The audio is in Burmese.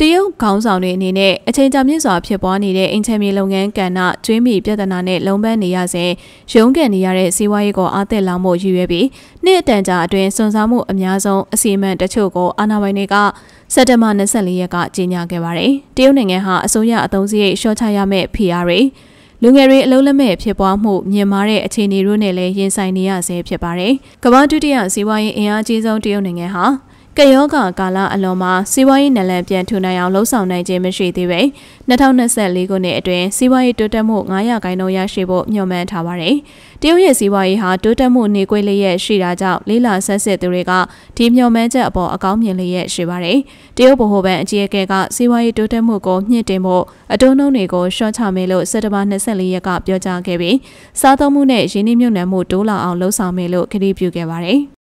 တရုတ်ခေါင်းဆောင်တွေအနေနဲ့အချိန်ကြာမြင့်စွာဖြစ်ပွားနေတဲ့အင်ချမ်းမြေလုပ်ငန်းကဏ္ဍကျွေးမီပြဿနာနဲ့လုံပန်းနေရစဉ်ရုံးကန်နေရတဲ့စီးပွားရေးကိုအားသက်လောင်မှုရည်ရွယ်ပြီးနှစ်အတန်ကြာအတွင်းစွန့်စားမှုအများဆုံးအစီအမံတချို့ကိုအာဏာပိုင်တွေကစက်တဘာ24ရက်ကကြေညာခဲ့ပါတယ်။တရုတ်နိုင်ငံဟာအစိုးရအသုံးစရိတ်ရှော့ချရမယ့် PR တွေလူငယ်တွေအလုံးလက်မဲ့ဖြစ်ပွားမှုမြင်မာတဲ့အခြေအနေတွေနဲ့လည်းရင်ဆိုင်နေရဆဲဖြစ်ပါတယ်။ကမ္ဘာဒုတိယစီးပွားရေးအင်အားကြီးဆုံးတရုတ်နိုင်ငံဟာ ကယောဂကာလအလွန်မှာစီးပွားရေးနလန်ပြန်ထူနိုင်အောင်လှုံ့ဆော်နိုင်ခြင်းမရှိသေးပဲ2024ခုနှစ်အတွင်းစီးပွားရေးတိုးတက်မှု900ခန့်နှုန်းရရှိဖို့မျှော်မှန်းထားပါတယ်။တရုတ်ရဲ့စီးပွားရေးဟာတိုးတက်မှုနေကွေးလျက်ရှိတာကြောင့်လေးလာဆက်စစ်သူတွေကဒီမျှော်မှန်းချက်အပေါ်အကောင်းမြင်လျက်ရှိပါတယ်။တရုတ်ဗဟိုဘဏ်အကြီးအကဲကစီးပွားရေးတိုးတက်မှုကိုမြင့်တင်ဖို့အတုံးနှုံတွေကိုရှော့ချမယ်လို့စက်တဘာ24ရက်ကပြောကြားခဲ့ပြီးစားသုံးမှုနဲ့ရင်းနှီးမြှုပ်နှံမှုတိုးလာအောင်လှုံ့ဆော်မယ်လို့ကတိပြုခဲ့ပါတယ်။